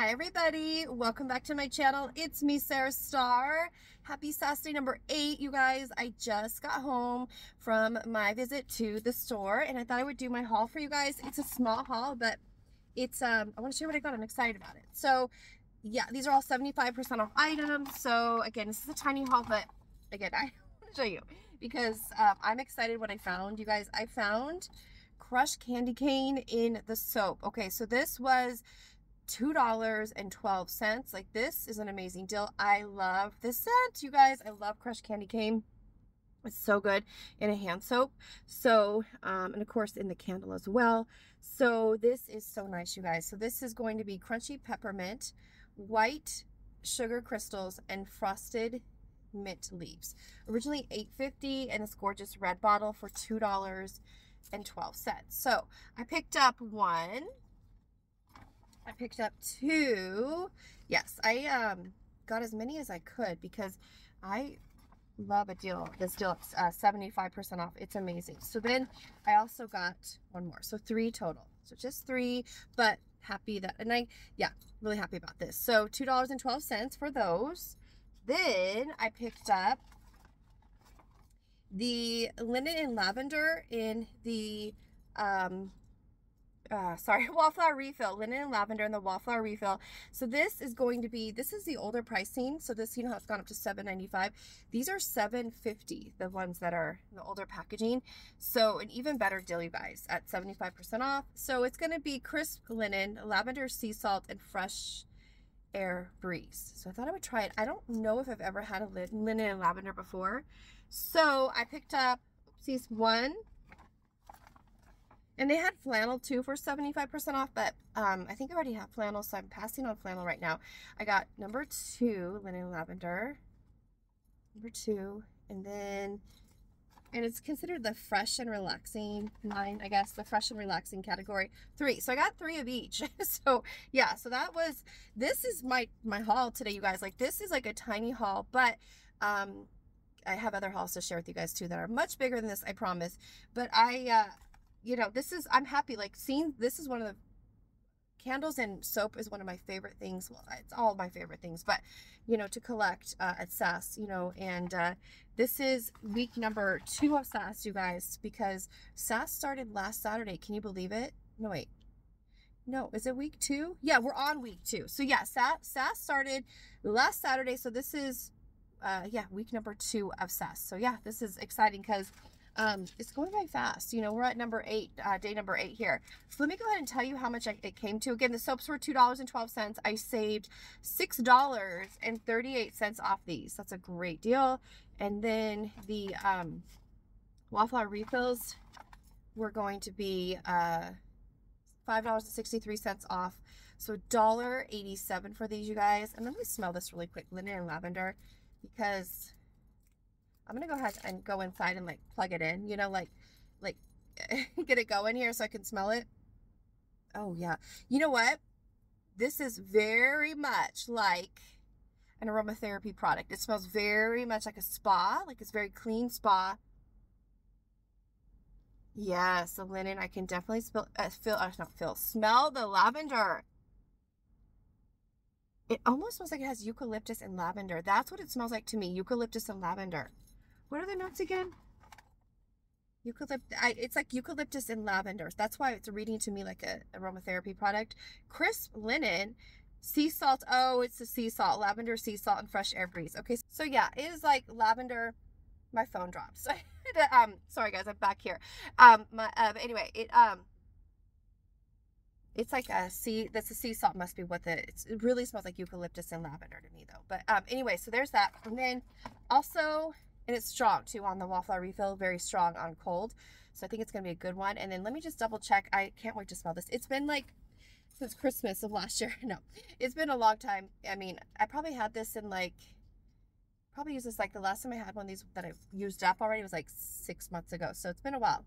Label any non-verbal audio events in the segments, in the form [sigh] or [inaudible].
Hi everybody, welcome back to my channel. It's me, Sara Starr. Happy Saturday number eight, you guys. I just got home from my visit to the store and I thought I would do my haul for you guys. It's a small haul, but it's, um, I want to show you what I got. I'm excited about it. So yeah, these are all 75% off items. So again, this is a tiny haul, but again, [laughs] I want to show you because um, I'm excited what I found. You guys, I found crushed candy cane in the soap. Okay, so this was $2.12. Like this is an amazing deal. I love this scent, you guys. I love crushed candy cane. It's so good in a hand soap. So, um, and of course in the candle as well. So this is so nice, you guys. So this is going to be crunchy peppermint, white sugar crystals, and frosted mint leaves. Originally $8.50 and this gorgeous red bottle for $2 and 12 cents. So I picked up one. I picked up two. Yes, I um got as many as I could because I love a deal. This deal is uh, 75% off. It's amazing. So then I also got one more. So three total. So just three, but happy that, and I, yeah, really happy about this. So $2.12 for those. Then I picked up the linen and lavender in the um uh, [laughs] sorry, wallflower refill, linen and lavender and the wallflower refill. So this is going to be, this is the older pricing. So this, you know, it's gone up to seven ninety five. These are seven fifty. the ones that are the older packaging. So an even better deal, you guys, at 75% off. So it's going to be crisp linen, lavender sea salt, and fresh air breeze. So I thought I would try it. I don't know if I've ever had a linen and lavender before. So I picked up, oopsies, one. And they had flannel too for 75% off, but um, I think I already have flannel, so I'm passing on flannel right now. I got number two, linen lavender. Number two, and then, and it's considered the fresh and relaxing line, I guess, the fresh and relaxing category. Three. So I got three of each. [laughs] so yeah, so that was, this is my, my haul today, you guys. Like this is like a tiny haul, but um, I have other hauls to share with you guys too that are much bigger than this, I promise. But I, uh, you know, this is, I'm happy, like seeing, this is one of the, candles and soap is one of my favorite things. Well, it's all my favorite things, but, you know, to collect uh, at SAS, you know, and uh, this is week number two of SAS, you guys, because SAS started last Saturday. Can you believe it? No, wait. No, is it week two? Yeah, we're on week two. So yeah, SAS, SAS started last Saturday. So this is uh, yeah, week number two of SAS. So yeah, this is exciting because um, it's going by fast. You know, we're at number eight, uh, day number eight here. So let me go ahead and tell you how much I, it came to. Again, the soaps were $2.12. I saved $6.38 off these. That's a great deal. And then the um, Wallflower refills were going to be uh, $5.63 off. So $1.87 for these, you guys. And let me smell this really quick. Linen and lavender because I'm going to go ahead and go inside and like plug it in, you know, like, like [laughs] get it going here so I can smell it. Oh yeah. You know what? This is very much like an aromatherapy product. It smells very much like a spa, like it's very clean spa. Yes, the linen. I can definitely smell, uh, feel, uh, not feel, smell the lavender. It almost smells like it has eucalyptus and lavender. That's what it smells like to me, eucalyptus and lavender. What are the notes again? Eucalyptus, it's like eucalyptus and lavender. That's why it's reading to me like a aromatherapy product. Crisp linen, sea salt. Oh, it's the sea salt, lavender, sea salt, and fresh air breeze. Okay, so yeah, it is like lavender. My phone drops. [laughs] um, sorry guys, I'm back here. Um, my, uh, anyway, it, um, it's like a sea, that's a sea salt must be what the, it really smells like eucalyptus and lavender to me though. But um, anyway, so there's that. And then also, and it's strong too on the wallflower refill, very strong on cold. So I think it's going to be a good one. And then let me just double check. I can't wait to smell this. It's been like since Christmas of last [laughs] year. No, it's been a long time. I mean, I probably had this in like, probably used this like the last time I had one of these that I've used up already was like six months ago. So it's been a while.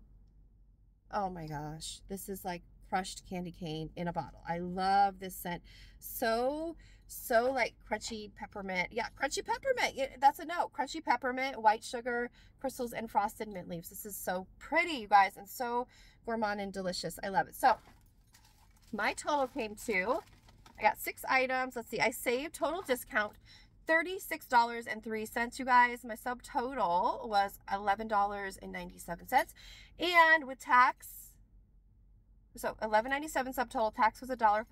Oh my gosh. This is like crushed candy cane in a bottle. I love this scent. So, so like crunchy peppermint. Yeah, crunchy peppermint. Yeah, that's a note. Crunchy peppermint, white sugar, crystals, and frosted mint leaves. This is so pretty, you guys, and so gourmand and delicious. I love it. So, my total came to I got six items. Let's see. I saved total discount $36.03, you guys. My subtotal was $11.97. And with tax, so $11.97 subtotal, tax was $1.05.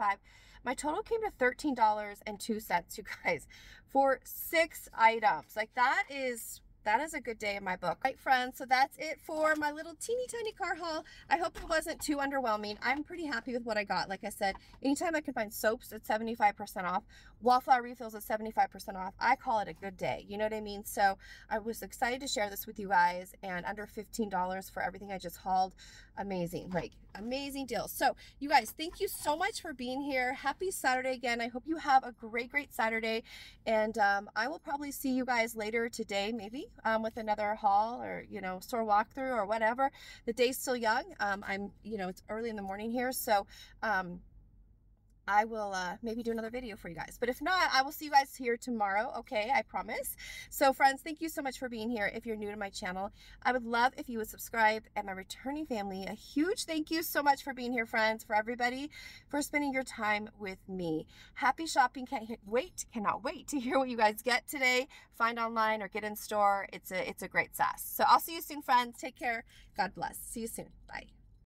My total came to $13.02, you guys, for six items. Like that is that is a good day in my book. Right, friends, so that's it for my little teeny tiny car haul. I hope it wasn't too underwhelming. I'm pretty happy with what I got. Like I said, anytime I can find soaps at 75% off, wallflower refills at 75% off, I call it a good day. You know what I mean? So I was excited to share this with you guys and under $15 for everything I just hauled. Amazing, like amazing deal. So you guys, thank you so much for being here. Happy Saturday again. I hope you have a great, great Saturday. And um, I will probably see you guys later today, maybe um, with another haul or, you know, store walkthrough or whatever. The day's still young. Um, I'm, you know, it's early in the morning here. So, um, I will uh, maybe do another video for you guys. But if not, I will see you guys here tomorrow, okay? I promise. So friends, thank you so much for being here. If you're new to my channel, I would love if you would subscribe and my returning family. A huge thank you so much for being here, friends, for everybody, for spending your time with me. Happy shopping. Can't wait, cannot wait to [laughs] hear what you guys get today. Find online or get in store. It's a, it's a great sauce. So I'll see you soon, friends. Take care. God bless. See you soon. Bye.